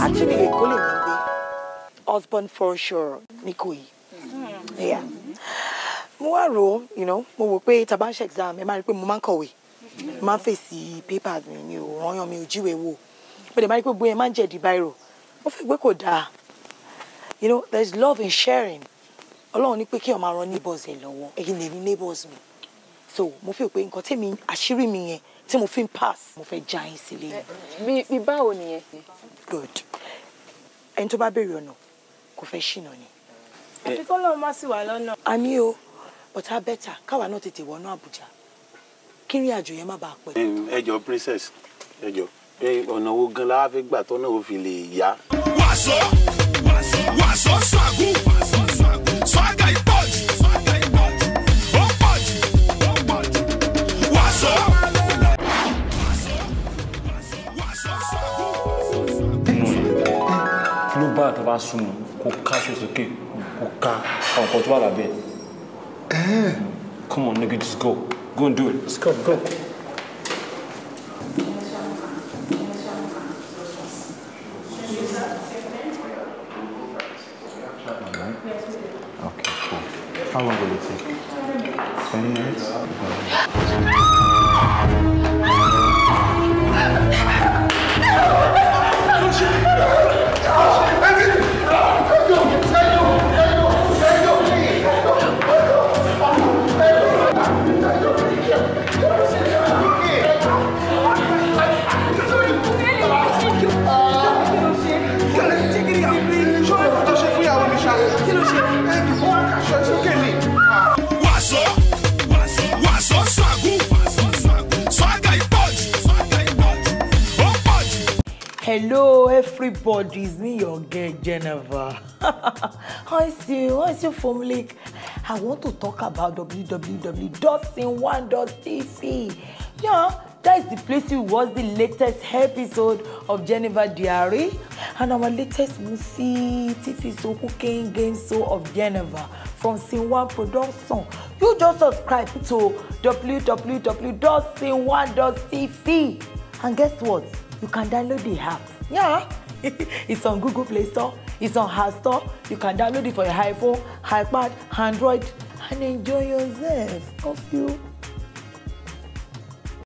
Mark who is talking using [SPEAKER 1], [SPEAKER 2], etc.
[SPEAKER 1] Actually, Èkó lè mi gbé. Husband for sure ní hmm. yeah. yìí. Mo wá rò ó, mo wò pé tá a bá ń ṣe exam ẹ máa rí i pé mo máa ń kọ̀wé. Mo máa ń fèsì papers mi ni ò rányàn mi ò jíwèé wò. Mo dẹ̀ máa rí i pé bóyá máa ń jẹ̀dí báírò. Mo fẹ́ pé kò dáa. You know, there is love in sharing. Ọlọ́run ní pé kí ọmọ arán neighbors ẹ̀ lọ́wọ́. Ẹ̀yin lè ní neighbors mi. So mo fẹ́ pé nǹkan tèmi àṣírí mi yẹn tí mo fi ń pass mo fẹ́ já yín sílé. Bí báwo nìyẹn? Good ẹni tó bá béèrè ọ̀nà kò fẹ́ ṣìnà ni. àfi kọ́ lọ́ọ́ má sì wà lọ́nà. àmì o bọ̀tá bẹ́tà káwa náà tètè wọnú àbújá kí ìrìn àjò yẹn má bàa pẹ́. ẹ jọ princess ẹ jọ ọ̀nà wo gan la wá fi gbà tọ́nà òfin lè yá. wàásù wàásù. nígbà tó bá súnmọ́ kó ká sósókè kó ká àwọn tó wà lábẹ́ eh. come on nigga just go go and do it let's go go. Okay, cool. How long will it take? 20 minutes? Okay. Hello, everybody. It's me, your girl Jennifer. how is you? How is your from I want to talk about www.sin1.tv. Yeah, that is the place you watch the latest episode of Jennifer Diary and our latest movie, TV show, cooking game show of Jennifer from Sin1 Production. You just subscribe to www.sin1.tv and guess what? you can download the app. Yeah. it's on Google Play Store. It's on App store. You can download it for your iPhone, iPad, Android, and enjoy yourself. Off you.